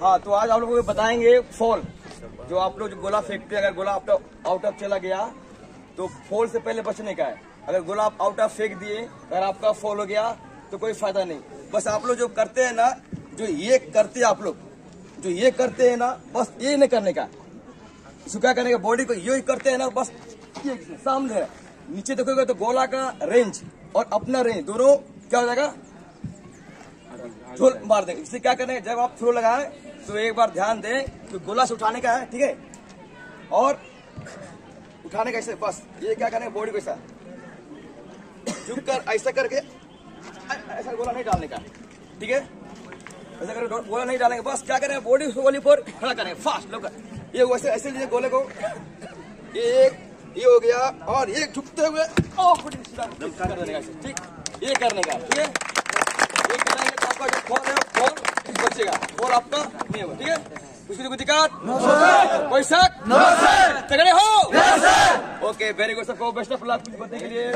हाँ तो आज आप लोगों को बताएँगे फॉल, जो आप लोग जो गोला फेंकते हैं, अगर गोला आउट ऑफ़ चला गया तो फॉल से पहले बचने का है। अगर गोला आप आउट ऑफ़ फेंक दिए, अगर आपका फॉल हो गया तो कोई फ़ायदा नहीं। बस आप लोग जो करते हैं ना, जो ये करते हैं आप लोग, जो ये करते हैं ना, बस ये नहीं करने का। इसको क्या करने का बॉडी को ये करते हैं ना, बस ये सामने है। नीचे देखोगे तो गोला का रेंज और अपना रेंज दोनों क्या हो जाएगा? झोल मार देंगे। इससे क्या करेंगे जब आप थ्रो लगाए तो एक बार ध्यान दें कि गोला से उठाने का है, ठीक है? और उठाने का ऐसे बस, ये क्या करेंगे बॉडी को ऐसा झुक कर ऐसा करके, ऐसा गोला नहीं डालने का, ठीक है? ऐसा करके गोला नहीं डालेंगे। बस क्या करें? बॉडी गोली पर खड़ा करें। फास्ट लोग ये वैसे ऐसे लीजिए गोले को। एक ये हो गया और एक झुकते हुए का ठीक ये करने का। ठीक है? ये तो आपका जो फ़ोन है फ़ोन बचेगा। फ़ोन आपका नहीं होगा ठीक है? उसके लिए कोई दिक्कत? तगड़े हो? ओके वेरी गुड सबको बेस्ट ऑफ़ लक कुछ बताने के लिए।